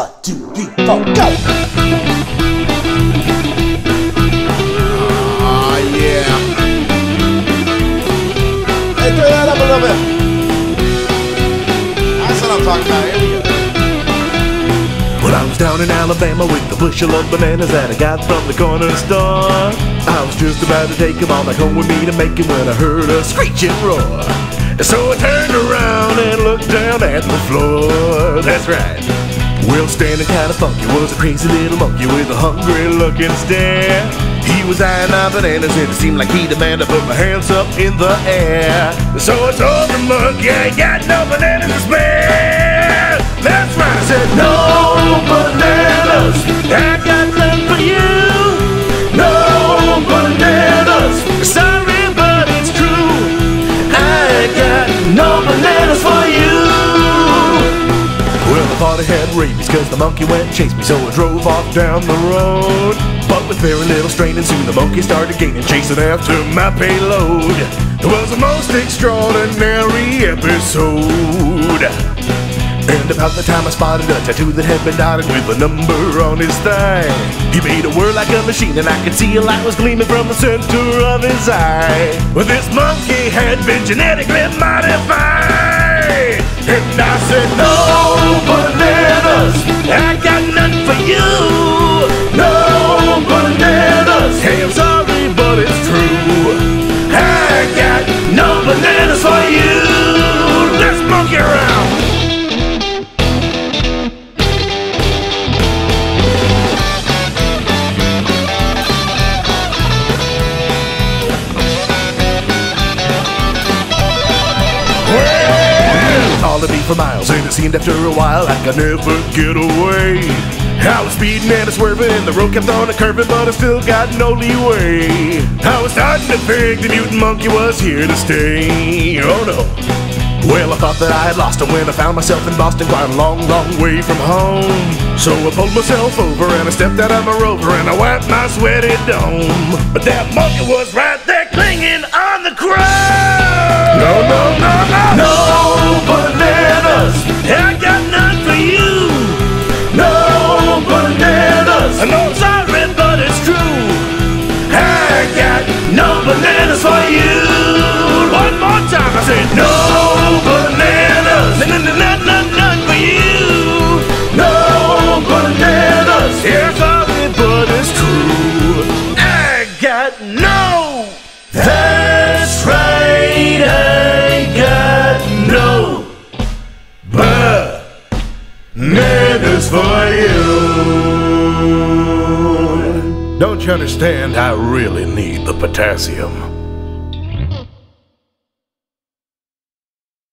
One, two, three, four, go! Oh, yeah. Hey, that up a little bit. That's what I'm talking about. Here we go. When I was down in Alabama with a bushel of bananas that I got from the corner store, I was just about to take 'em all back home with me to make it when I heard a screeching roar. And so I turned around and looked down at the floor. That's right. Well, standing kinda funky was a crazy little monkey with a hungry looking stare. He was eyeing my bananas and it seemed like he demanded put my hands up in the air. So I told the monkey I ain't got no bananas thought I had rabies cause the monkey went and chased me, so I drove off down the road. But with very little strain, and soon the monkey started gaining, chasing after my payload. It was a most extraordinary episode. And about the time I spotted a tattoo that had been dotted with a number on his thigh. He made a whir like a machine, and I could see a light was gleaming from the center of his eye. Well, this monkey had been genetically modified. And I said, No followed me for miles, and it seemed after a while I could never get away. I was speeding and swerving, and the road kept on a curving, but I still got no leeway. I was starting to think the mutant monkey was here to stay. Oh no. Well, I thought that I had lost him when I found myself in Boston, quite a long, long way from home. So I pulled myself over and I stepped out of my rover and I wiped my sweaty dome. But that monkey was right there clinging on the ground. No, no, no, no, no said no bananas. No, no, no, no, no, none for you. No bananas. Yeah, sorry, but it's true. I got no. That's right, I got no bananas for you. Don't you understand? I really need the potassium.